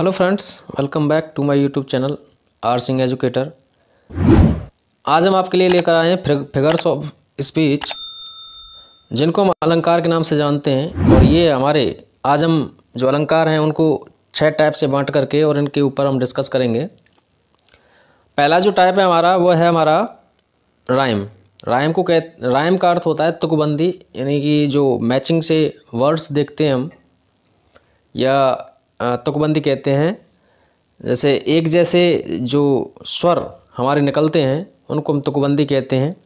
Hello friends welcome back to my YouTube channel R Singh educator आज हम आपके लिए लेकर आए हैं फिगर्स ऑफ़ स्पीच जिनको हम अलंकार के नाम से जानते हैं। और ये हमारे, आज हम जो अलंकार हैं, उनको छह टाइप से बांट करके और इनके ऊपर हम डिस्कस करेंगे। पहला जो टाइप है हमारा, वो है हमारा राइम राइम को कह राइम का अर्थ होता है तुकबंदी, यानी कि जो मैचिंग से वर्ड्स देखते हैं हम, या तुकबंदी कहते हैं। जैसे एक जैसे जो स्वर हमारे निकलते हैं, उनको हम तुकबंदी कहते हैं।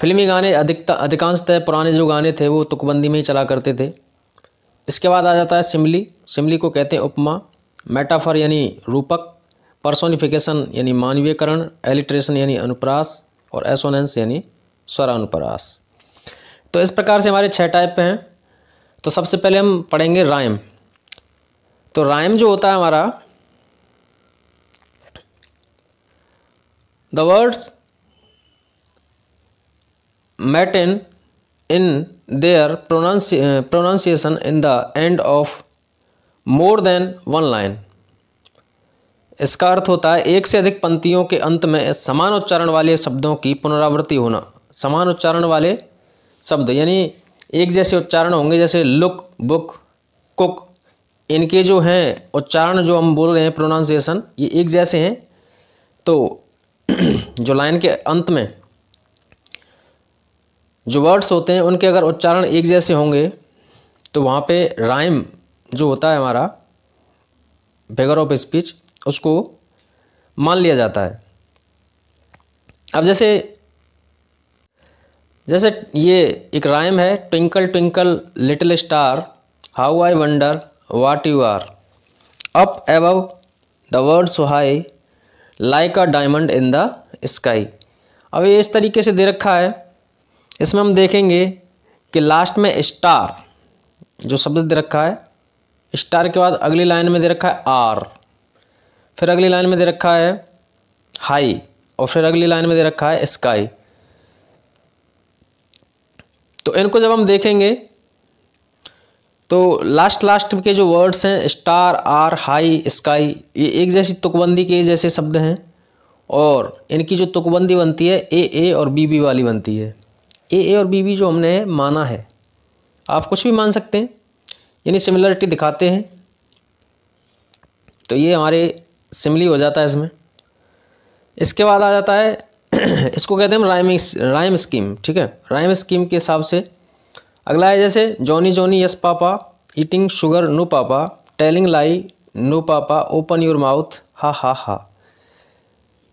फिल्मी गाने अधिकता अधिकांशतः पुराने जो गाने थे, वो तुकबंदी में ही चला करते थे। इसके बाद आ जाता है सिमली। सिमली को कहते हैं उपमा, मेटाफर यानी रूपक पर्सोनिफिकेशन यानी मानवीयकरण एलिट्रेशन यानी अनुप्रास, और एसोनेंस यानी स्वरानुप्रास। तो इस प्रकार से हमारे छः टाइप हैं। तो सबसे पहले हम पढ़ेंगे राइम। तो राइम जो होता है हमारा the words matching in in their pronunciation in the end of more than one line इसका अर्थ होता है, एक से अधिक पंक्तियों के अंत में समान उच्चारण वाले शब्दों की पुनरावृत्ति होना, समान उच्चारण वाले शब्द, यानी एक जैसे उच्चारण होंगे जैसे लुक बुक कुक इनके जो हैं, उच्चारण जो हम बोल रहे हैं प्रोनाउंसिएशन ये एक जैसे हैं। तो जो लाइन के अंत में जो वर्ड्स होते हैं, उनके अगर उच्चारण एक जैसे होंगे तो वहाँ पे राइम जो होता है हमारा फिगर ऑफ़ स्पीच उसको मान लिया जाता है। अब जैसे जैसे ये एक राइम है twinkle twinkle little star how I wonder what you are up above the world so high like a diamond in the sky अब ये इस तरीके से दे रखा है। इसमें हम देखेंगे कि लास्ट में स्टार जो शब्द दे रखा है स्टार के बाद अगली लाइन में दे रखा है आर फिर अगली लाइन में दे रखा है हाई और फिर अगली लाइन में दे रखा है स्काई तो इनको जब हम देखेंगे तो लास्ट लास्ट के जो वर्ड्स हैं स्टार आर हाई स्काई ये एक जैसी तुकबंदी के जैसे शब्द हैं, और इनकी जो तुकबंदी बनती है ए ए और बी बी वाली बनती है। ए ए और बी बी जो हमने माना है, आप कुछ भी मान सकते हैं, यानी सिमिलरिटी दिखाते हैं। तो ये हमारे सिमली हो जाता है इसमें। इसके बाद आ जाता है इसको कहते हैं हम राइमिंग राइम स्कीम ठीक है? राइम स्कीम के हिसाब से अगला है जैसे Johnny Johnny yes papa eating sugar no papa telling lie no papa open your mouth ha ha ha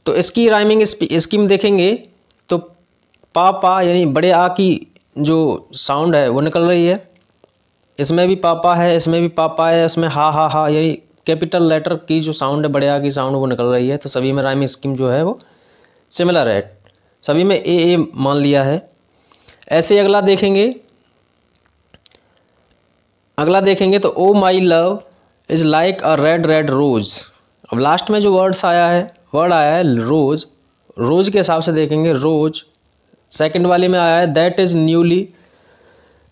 तो इसकी राइमिंग स्कीम देखेंगे तो पा पा यानी बड़े आ की जो साउंड है, वो निकल रही है। इसमें भी पापा है, इसमें भी पापा है, इसमें हा हा हा यानी कैपिटल लेटर की जो साउंड है, बड़े आ की साउंड वो निकल रही है। तो सभी में राइमिंग स्कीम जो है, वो सिमिलर है। सभी में ए ए मान लिया है। ऐसे अगला देखेंगे। अगला देखेंगे तो O my love is like a red red rose अब लास्ट में जो वर्ड्स आया है वर्ड आया है रोज़ रोज़ के हिसाब से देखेंगे रोज़ सेकंड वाले में आया है that is newly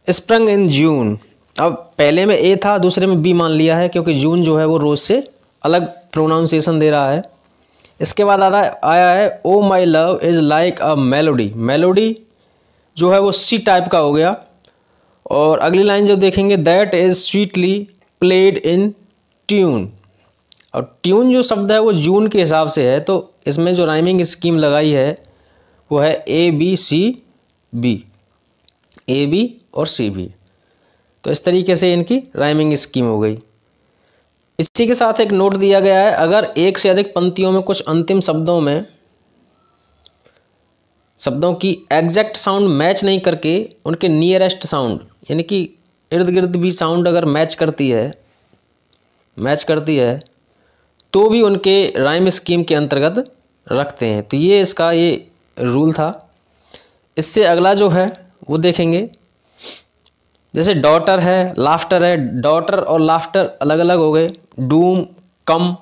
sprung in June अब पहले में ए था, दूसरे में बी मान लिया है, क्योंकि जून जो है वो रोज़ से अलग प्रोनाउंसिएशन दे रहा है। इसके बाद आता आया है O my love is like a melody melody जो है वो सी टाइप का हो गया। और अगली लाइन जो देखेंगे that is sweetly played in tune और ट्यून जो शब्द है वो जून के हिसाब से है तो इसमें जो राइमिंग स्कीम लगाई है, वो है A B C B A B और सी बी तो इस तरीके से इनकी राइमिंग स्कीम हो गई। इसी के साथ एक नोट दिया गया है, अगर एक से अधिक पंक्तियों में कुछ अंतिम शब्दों में शब्दों की एग्जैक्ट साउंड मैच नहीं करके उनके नियरेस्ट साउंड यानी कि इर्द गिर्द भी साउंड अगर मैच करती है मैच करती है तो भी उनके राइम स्कीम के अंतर्गत रखते हैं। तो ये इसका ये रूल था। इससे अगला जो है, वो देखेंगे। जैसे डॉटर है लाफ्टर है डॉटर और लाफ्टर अलग अलग हो गए डूम कम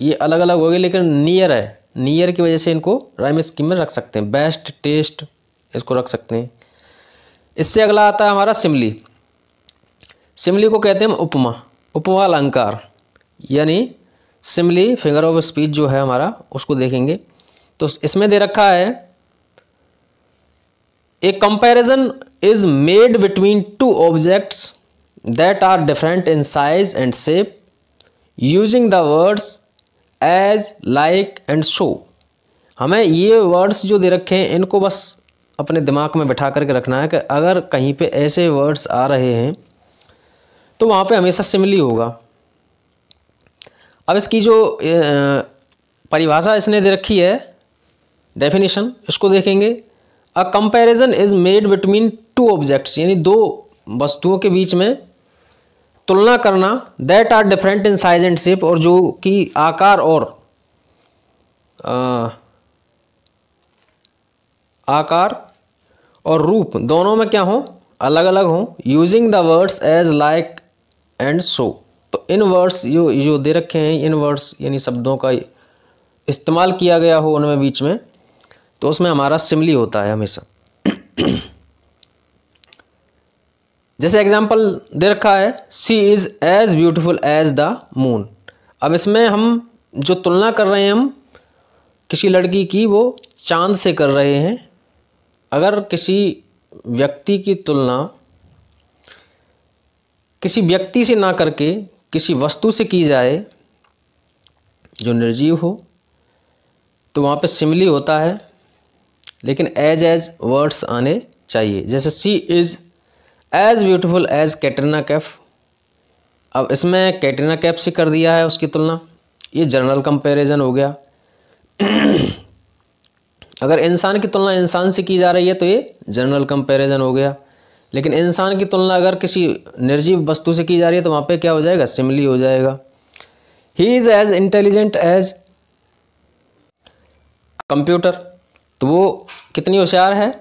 ये अलग अलग हो गए, लेकिन नियर है। नियर की वजह से इनको राइम स्कीम में रख सकते हैं। बेस्ट टेस्ट इसको रख सकते हैं। इससे अगला आता है हमारा सिमली सिमली को कहते हैं उपमा उपमा अलंकार। यानी सिमली फिंगर ऑफ़ स्पीच जो है हमारा, उसको देखेंगे। तो इसमें दे रखा है, एक comparison is made between two objects that are different in size and shape using the words as like and so हमें ये वर्ड्स जो दे रखे हैं, इनको बस अपने दिमाग में बैठा करके रखना है कि अगर कहीं पे ऐसे वर्ड्स आ रहे हैं तो वहाँ पे हमेशा सिमिली होगा। अब इसकी जो परिभाषा इसने दे रखी है डेफिनेशन इसको देखेंगे। A comparison is made between two objects यानी दो वस्तुओं के बीच में तुलना करना that are different in size and shape और जो कि आकार और आ, आकार और रूप दोनों में क्या हो? अलग अलग हो using the words as like and so तो इन वर्ड्स जो जो दे रखे हैं इन वर्ड्स यानी शब्दों का इस्तेमाल किया गया हो उनमें बीच में तो उसमें हमारा सिमली होता है हमेशा। जैसे एग्ज़ाम्पल दे रखा है she is as beautiful as the moon अब इसमें हम जो तुलना कर रहे हैं हम, किसी लड़की की, वो चाँद से कर रहे हैं। अगर किसी व्यक्ति की तुलना किसी व्यक्ति से ना करके किसी वस्तु से की जाए, जो निर्जीव हो तो वहाँ पे सिमली होता है लेकिन एज एज वर्ड्स आने चाहिए। जैसे she is as beautiful as Katrina Kaif अब इसमें कैटरीना कैफ से कर दिया है उसकी तुलना। ये जनरल कंपैरिजन हो गया। अगर इंसान की तुलना इंसान से की जा रही है तो ये जनरल कंपैरिजन हो गया। लेकिन इंसान की तुलना अगर किसी निर्जीव वस्तु से की जा रही है तो वहाँ पे क्या हो जाएगा? सिमली हो जाएगा। He is as intelligent as computer तो वो कितनी होशियार है?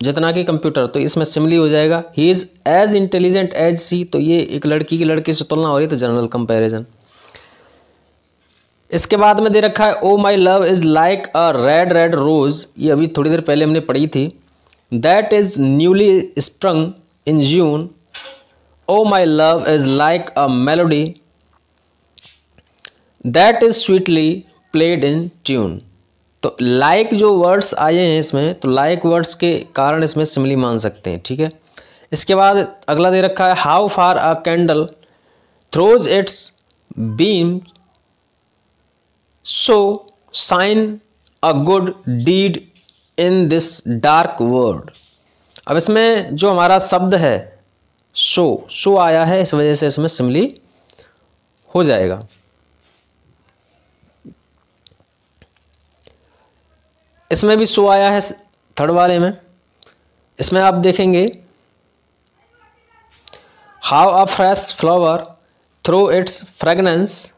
जितना कि कंप्यूटर। तो इसमें सिमली हो जाएगा। He is as intelligent as she तो ये एक लड़की की लड़के से तुलना हो रही है तो जनरल कंपेरिजन इसके बाद में दे रखा है O my love is like a red red rose ये अभी थोड़ी देर पहले हमने पढ़ी थी। That is newly sprung in June O my love is like a melody that is sweetly played in tune तो लाइक जो वर्ड्स आए हैं इसमें तो लाइक वर्ड्स के कारण इसमें सिमली मान सकते हैं, ठीक है? इसके बाद अगला दे रखा है how far a candle throws its beam so shines a good deed in this dark world अब इसमें जो हमारा शब्द है शो शो आया है, इस वजह से इसमें सिमली हो जाएगा। इसमें भी शो आया है थर्ड वाले में। इसमें आप देखेंगे how a fresh flower through its fragrance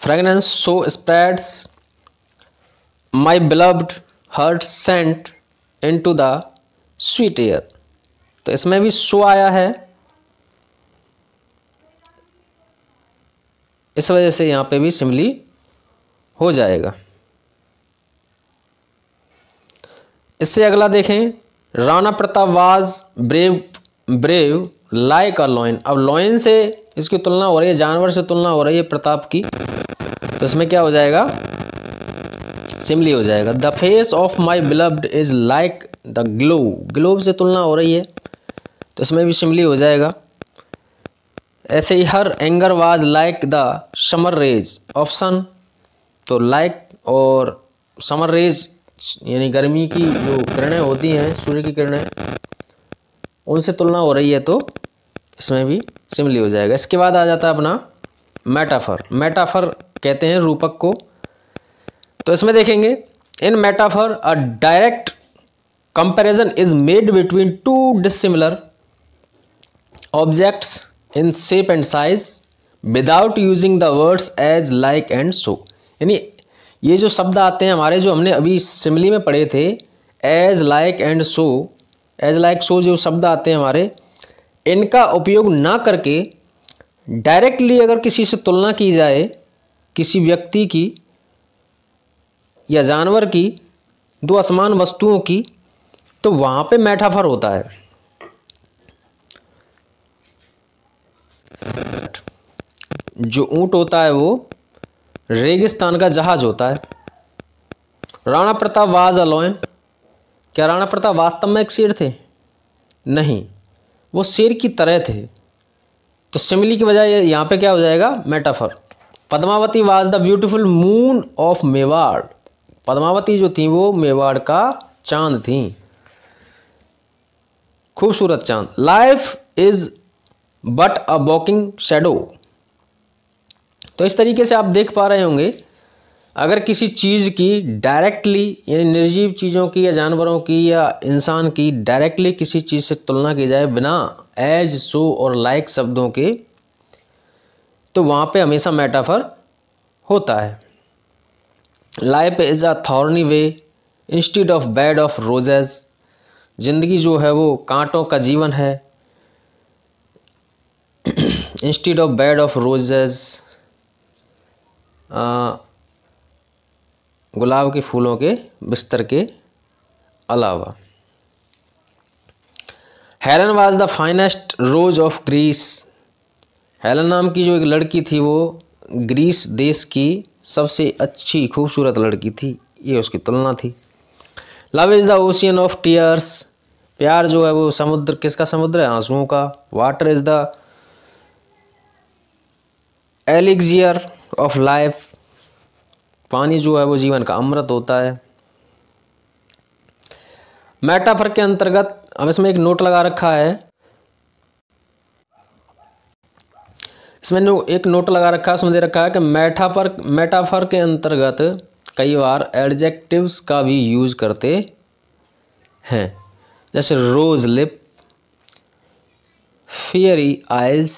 fragrance so spreads my beloved heart scent into the sweet air तो इसमें भी सो आया है। इस वजह से यहाँ पे भी सिमली हो जाएगा। इससे अगला देखें, Rana Pratap was brave brave like a lion अब लॉइन से इसकी तुलना हो रही है, जानवर से तुलना हो रही है प्रताप की तो इसमें क्या हो जाएगा? सिमली हो जाएगा। The face of my beloved is like the glow globe से तुलना हो रही है तो इसमें भी सिमली हो जाएगा। ऐसे ही her anger was like the summer rays option तो लाइक और समर रेज यानी गर्मी की जो किरणें होती हैं, सूर्य की किरणें, उनसे तुलना हो रही है तो इसमें भी सिमली हो जाएगा। इसके बाद आ जाता है अपना मेटाफर मेटाफर कहते हैं रूपक को। तो इसमें देखेंगे in metaphor a direct comparison is made between two dissimilar objects in shape and size without using the words as like and so यानी ये जो शब्द आते हैं हमारे, जो हमने अभी सिमली में पढ़े थे as like and so as like so जो शब्द आते हैं हमारे, इनका उपयोग ना करके डायरेक्टली अगर किसी से तुलना की जाए, किसी व्यक्ति की या जानवर की, दो असमान वस्तुओं की तो वहाँ पे मेटाफर होता है। जो ऊँट होता है वो रेगिस्तान का जहाज़ होता है। राणा प्रताप वाज अलोइन क्या राणा प्रताप वास्तव में एक शेर थे? नहीं, वो शेर की तरह थे। तो सिमली की बजाय यहाँ पे क्या हो जाएगा? Metaphor Padmavati was the beautiful moon of Mewar Padmavati जो थी वो मेवाड़ का चाँद थी। खूबसूरत चाँद। Life is but a walking shadow तो इस तरीके से आप देख पा रहे होंगे, अगर किसी चीज़ की डायरेक्टली यानी निर्जीव चीज़ों की या जानवरों की या इंसान की डायरेक्टली किसी चीज़ से तुलना की जाए बिना एज सो और लाइक शब्दों के तो वहाँ पे हमेशा मेटाफर होता है। Life is a thorny way instead of bed of roses ज़िंदगी जो है वो कांटों का जीवन है। Instead of bed of roses गुलाब के फूलों के बिस्तर के अलावा। Helen was the finest rose of Greece Helen नाम की जो एक लड़की थी वो ग्रीस देश की सबसे अच्छी खूबसूरत लड़की थी, ये उसकी तुलना थी। Love is the ocean of tears प्यार जो है वो समुद्र, किसका समुद्र है? आंसुओं का। Water is the elixir of life. पानी जो है वो जीवन का अमृत होता है। मेटाफर के अंतर्गत, अब इसमें एक नोट लगा रखा है। इसमें एक नोट लगा रखा है, उसमें दे रखा है कि मेटाफर मेटाफर के अंतर्गत कई बार एडजेक्टिव्स का भी यूज़ करते हैं। जैसे rose lip, fiery eyes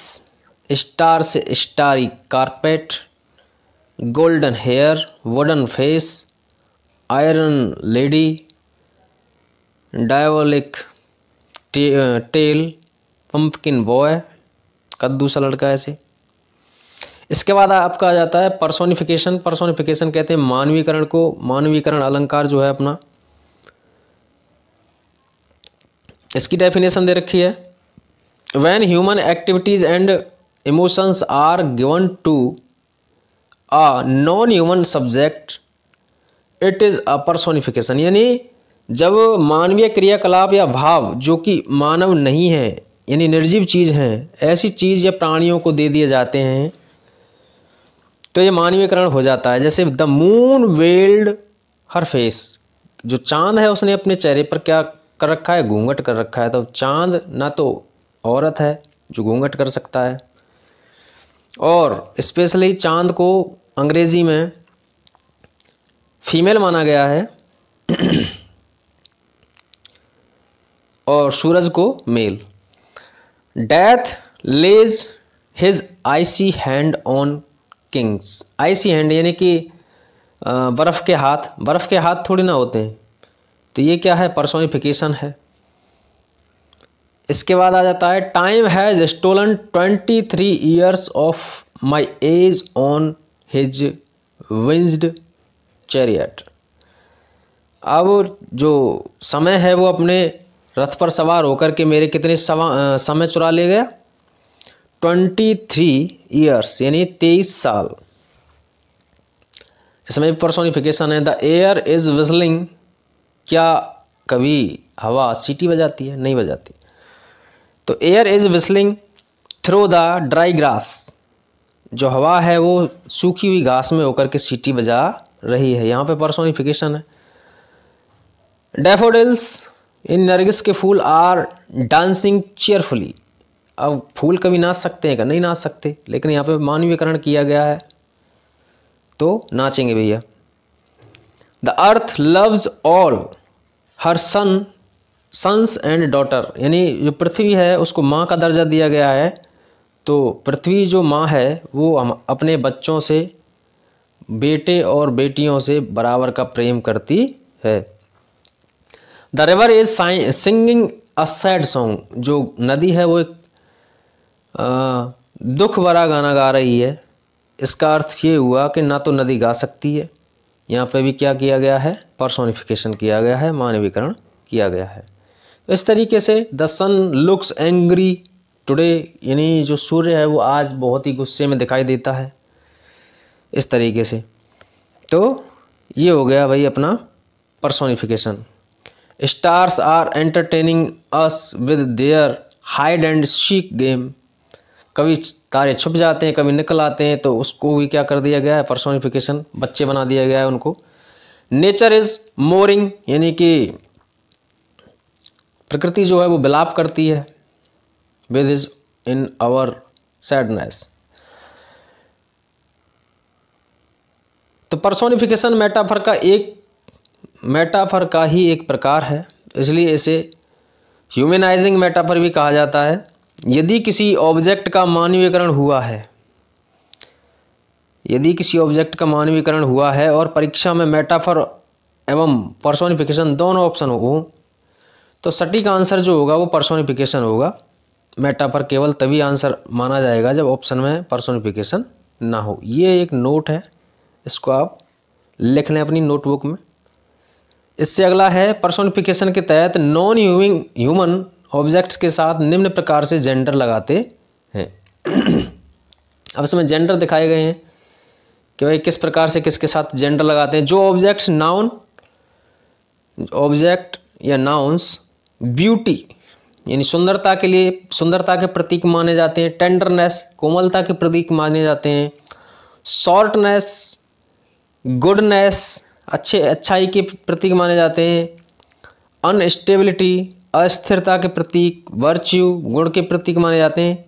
star से starry carpet, golden hair, wooden face, iron lady, diabolic tale, pumpkin boy, कद्दू सा लड़का ऐसे। इसके बाद आपका आ जाता है पर्सोनिफिकेशन पर्सोनिफिकेशन कहते हैं मानवीकरण को। मानवीकरण अलंकार जो है अपना। इसकी डेफिनेशन दे रखी है। When human activities and emotions are given to a non human subject it is a personification यानी जब मानवीय क्रियाकलाप या भाव, जो कि मानव नहीं है, यानी निर्जीव चीज़ हैं, ऐसी चीज़ या प्राणियों को दे दिए जाते हैं तो ये मानवीयकरण हो जाता है। जैसे the moon veiled her face जो चाँद है उसने अपने चेहरे पर क्या कर रखा है? घूंघट कर रखा है। तो चाँद ना तो औरत है, जो घूंघट कर सकता है। और स्पेशली चाँद को अंग्रेज़ी में फीमेल माना गया है। और सूरज को male death lays his icy hand on kings icy hand यानी कि बर्फ़ के हाथ। बर्फ़ के हाथ थोड़ी ना होते हैं। तो ये क्या है? पर्सोनिफिकेशन है। इसके बाद आ जाता है time has stolen twenty three years of my age on his winged chariot अब जो समय है वो अपने रथ पर सवार होकर के मेरे कितने समय चुरा ले गया? ट्वेंटी थ्री ईयर्स यानी तेईस साल। इसमें पर्सोनिफिकेशन है द एयर इज़ विजलिंग क्या कभी हवा सीटी बजाती है? नहीं बजाती। तो air is whistling through the dry grass जो हवा है वो सूखी हुई घास में होकर के सीटी बजा रही है। यहाँ पे पर्सोनिफिकेशन है। डेफोडिल्स इन नरगिस के फूल आर डांसिंग चेयरफुली अब फूल कभी नाच सकते हैं क्या? नहीं नाच सकते। लेकिन यहाँ पे मानवीयकरण किया गया है। तो नाचेंगे भैया। The earth loves all her son sons and daughter यानी जो पृथ्वी है, उसको माँ का दर्जा दिया गया है। तो पृथ्वी जो माँ है, वो हम अपने बच्चों से, बेटे और बेटियों से बराबर का प्रेम करती है। The river is singing a sad song जो नदी है, वो एक दुख भरा गाना गा रही है। इसका अर्थ ये हुआ कि ना तो नदी गा सकती है। यहाँ पे भी क्या किया गया है? पर्सोनिफिकेशन किया गया है, मानवीकरण किया गया है। इस तरीके से the sun looks angry today, यानी जो सूर्य है वो आज बहुत ही गुस्से में दिखाई देता है। इस तरीके से। तो ये हो गया भाई अपना personification stars are entertaining us with their hide and seek game कभी तारे छुप जाते हैं, कभी निकल आते हैं तो उसको भी क्या कर दिया गया है? पर्सोनिफिकेशन बच्चे बना दिया गया है उनको। नेचर इज़ मोरिंग यानी कि प्रकृति जो है वो बिलाप करती है with is in our sadness तो पर्सोनिफिकेशन मेटाफर का एक मेटाफर का ही एक प्रकार है, इसलिए इसे ह्यूमेनाइजिंग मेटाफर भी कहा जाता है। यदि किसी ऑब्जेक्ट का मानवीकरण हुआ है, यदि किसी ऑब्जेक्ट का मानवीकरण हुआ है और परीक्षा में मेटाफर एवं पर्सोनिफिकेशन दोनों ऑप्शन हो तो सटीक आंसर जो होगा वो पर्सोनिफिकेशन होगा। मेटा पर केवल तभी आंसर माना जाएगा जब ऑप्शन में पर्सोनिफिकेशन ना हो। ये एक नोट है, इसको आप लिख लें अपनी नोटबुक में। इससे अगला है पर्सोनिफिकेशन के तहत नॉन ह्यूमिंग ह्यूमन ऑब्जेक्ट्स के साथ निम्न प्रकार से जेंडर लगाते हैं। अब इसमें जेंडर दिखाए गए हैं कि भाई किस प्रकार से किसके साथ जेंडर लगाते हैं। जो ऑब्जेक्ट्स नाउन ऑब्जेक्ट या नाउन्स ब्यूटी, यानी सुंदरता के लिए, सुंदरता के प्रतीक माने जाते हैं टेंडरनेस कोमलता के प्रतीक माने जाते हैं शॉर्टनेस गुडनेस अच्छे, अच्छाई के प्रतीक माने जाते हैं अनस्टेबिलिटी अस्थिरता के प्रतीक वर्च्यू गुण के प्रतीक माने जाते हैं,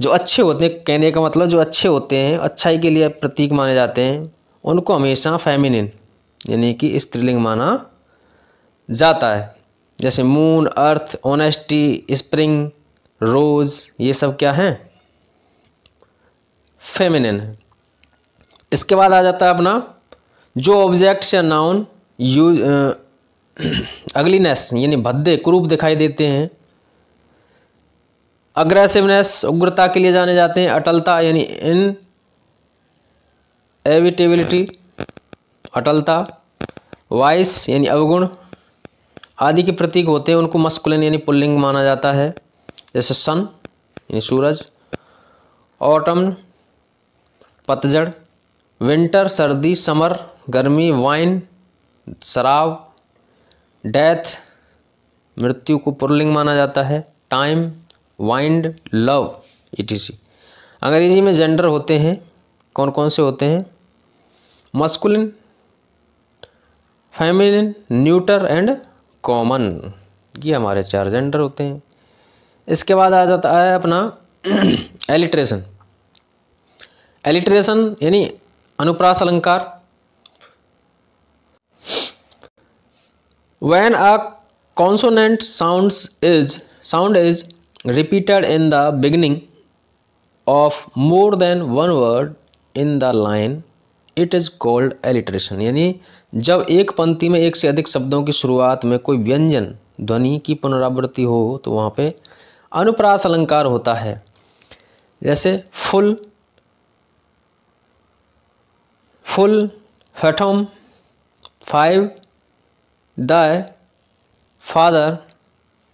जो अच्छे होते हैं, कहने का मतलब जो अच्छे होते हैं, अच्छाई के लिए प्रतीक माने जाते हैं, उनको हमेशा फेमिनिन यानी कि स्त्रीलिंग माना जाता है। जैसे moon earth honesty spring rose ये सब क्या हैं? फेमिनिन है इसके बाद आ जाता है अपना, जो ऑब्जेक्ट्स या नाउन यूज़ अगलीनेस, यानी भद्दे, क्रूप दिखाई देते हैं। अग्रेसिवनेस, उग्रता के लिए जाने जाते हैं, अटलता, यानी इन एविटेबिलिटी अटलता वाइस यानी अवगुण। आदि के प्रतीक होते हैं, उनको मस्कुलिन यानी पुल्लिंग माना जाता है। जैसे सन यानी सूरज। ऑटम पतझड़। विंटर सर्दी समर गर्मी वाइन शराब। डेथ मृत्यु को पुरलिंग माना जाता है। टाइम वाइंड लव ईटीसी अंग्रेज़ी में जेंडर होते हैं। कौन कौन से होते हैं? Masculine feminine neuter and common ये हमारे चार जेंडर होते हैं। इसके बाद आ जाता है अपना एलिट्रेशन एलिट्रेशन यानी अनुप्रास अलंकार। When a consonant sound is sound is repeated in the beginning of more than one word in the line it is called alliteration यानी जब एक पंक्ति में एक से अधिक शब्दों की शुरुआत में कोई व्यंजन, ध्वनि की पुनरावृत्ति हो तो वहाँ पे अनुप्रास अलंकार होता है। जैसे full full, fathom, five the father.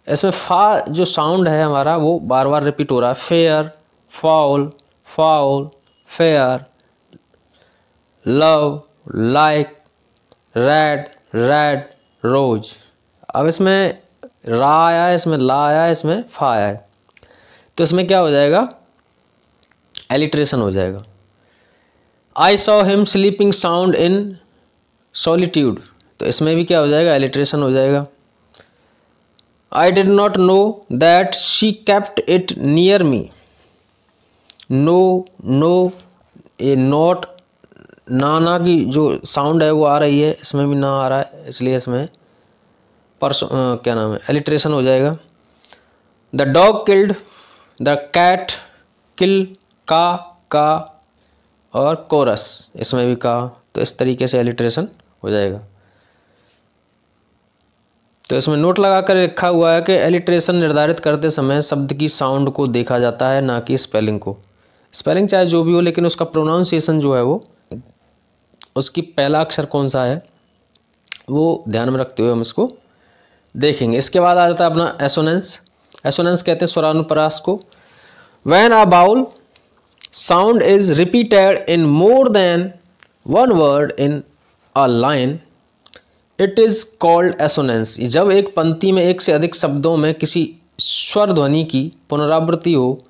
इसमें फा जो साउंड है हमारा, वो बार बार रिपीट हो रहा है। Fair, foul foul, fair. Love, like, red red, rose. अब इसमें रा आया है, इसमें ला आया है, इसमें फा आया है। तो इसमें क्या हो जाएगा? एलिट्रेशन हो जाएगा। I saw him sleeping sound in solitude तो इसमें भी क्या हो जाएगा? एलिट्रेशन हो जाएगा। I did not know that she kept it near me no no uh not नाना की जो साउंड है वो आ रही है, इसमें भी ना आ रहा है, इसलिए इसमें परसों क्या नाम है एलिट्रेशन हो जाएगा। The dog killed the cat kill का का और कोरस इसमें भी का तो इस तरीके से एलिट्रेशन हो जाएगा। तो इसमें नोट लगा कर रखा हुआ है कि एलिट्रेशन निर्धारित करते समय शब्द की साउंड को देखा जाता है, ना कि स्पेलिंग को। स्पेलिंग चाहे जो भी हो, लेकिन उसका प्रोनाउंसिएशन जो है वो उसकी पहला अक्षर कौन सा है? वो ध्यान में रखते हुए हम इसको देखेंगे। इसके बाद आ जाता है अपना एसोनेंस। एसोनेंस कहते हैं स्वरानुप्रास को। When a vowel sound is repeated in more than one word in a line it is called assonance जब एक पंक्ति में एक से अधिक शब्दों में किसी स्वर ध्वनि की पुनरावृत्ति हो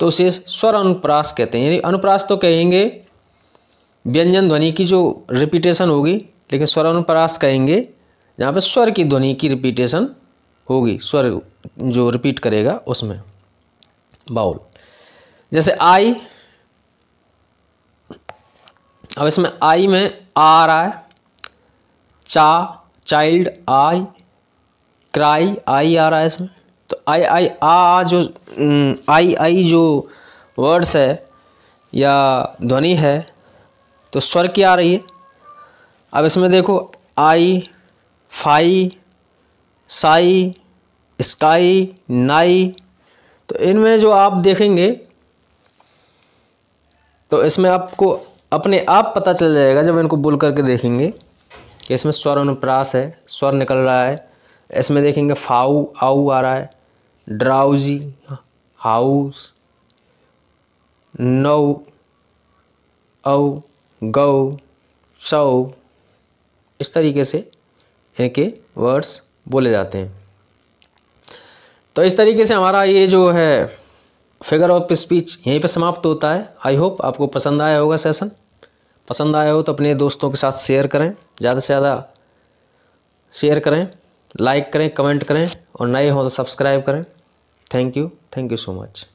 तो उसे स्वर अनुप्रास कहते हैं। यानी अनुप्रास तो कहेंगे व्यंजन ध्वनि की जो रिपीटेशन होगी, लेकिन स्वर अनुप्रास कहेंगे, जहाँ पे स्वर की ध्वनि की रिपीटेशन होगी, स्वर जो रिपीट करेगा उसमें। बाउल। जैसे आई, अब इसमें आई में आ रहा है। चा चाइल्ड आई क्राई आई आ रहा है इसमें। तो आई आई, आ जो आई आई जो वर्ड्स है या ध्वनि है तो स्वर की आ रही है। अब इसमें देखो, आई, फाई, साई, स्काई, नाई। तो इनमें जो आप देखेंगे तो इसमें आपको अपने आप पता चल जाएगा जब इनको बोल करके देखेंगे कि इसमें स्वर अनुप्रास है, स्वर निकल रहा है। इसमें देखेंगे फाऊ आऊ आ रहा है, ड्राउजी, हाउस, नौ, औ गौ सौ इस तरीके से इनके वर्ड्स बोले जाते हैं। तो इस तरीके से हमारा ये जो है फिगर ऑफ़ स्पीच यहीं पर समाप्त होता है। आई होप आपको पसंद आया होगा सेशन पसंद आया हो तो अपने दोस्तों के साथ शेयर करें। ज़्यादा से ज़्यादा शेयर करें लाइक करें कमेंट करें और नए हो तो सब्सक्राइब करें। Thank you thank you so much